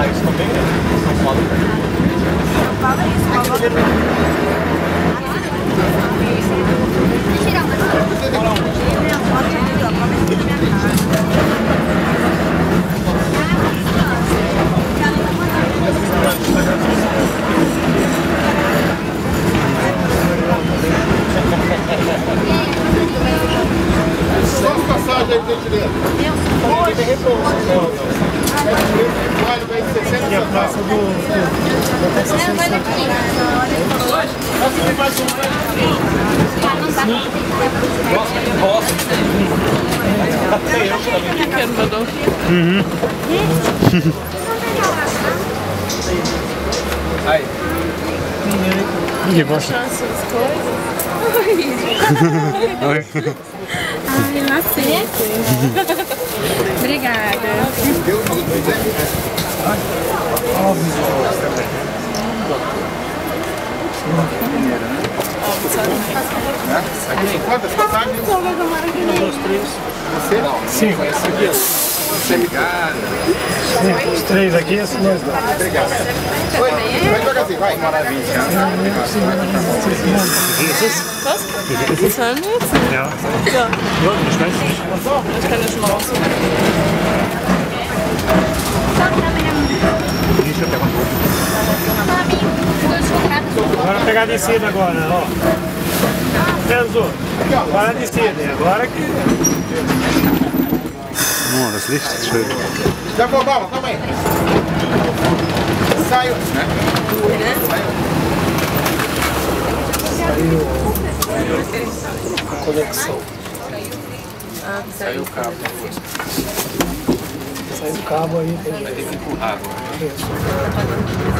Ah, isso também tá é. São Paulo tá São Paulo é São Paulo. É Deixa eu tirar uma. Tirar uma foto aqui, ó. Uhum. Aí. Ninguém gosta. Oi. Ai, nasci. Obrigada. Coisas. Oi. Ai, macete. Obrigada. Quantas passagens? Cinco. Você ligado. Cinco. Os três aqui, esses dois. Oi, vai devagarzinho, vai. Agora pegar a descida agora, ó. Enzo, para a descida. E agora que... Oh, das Licht ist schön. Já foi, vamos, calma aí. Saiu, né? Conexão. Saiu o cabo. Sai do cabo aí. Vai ter que empurrar agora. Vai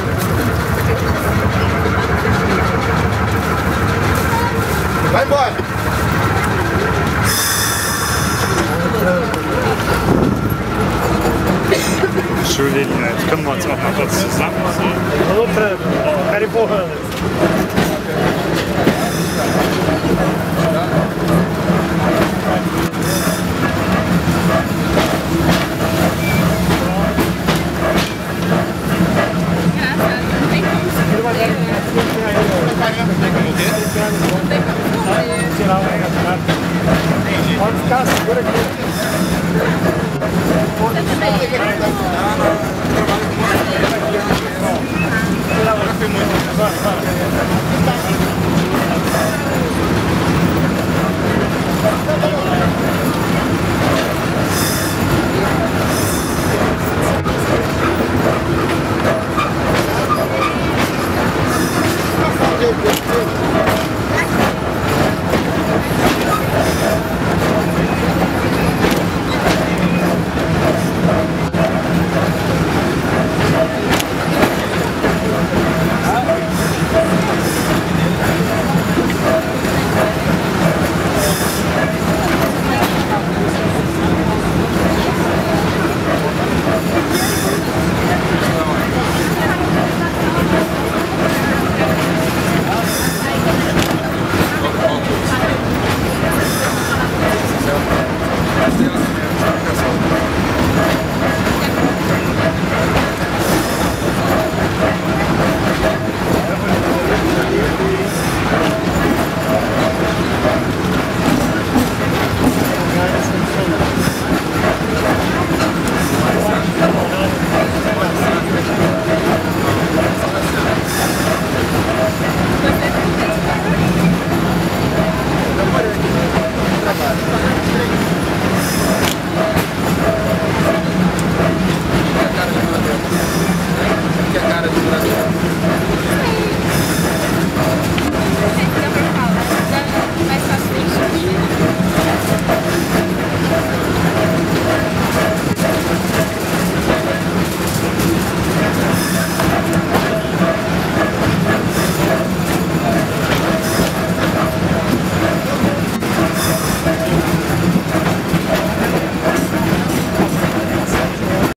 Schön, jetzt können wir uns noch mal kurz zusammenziehen. Herr Vorhörer. No, no, no.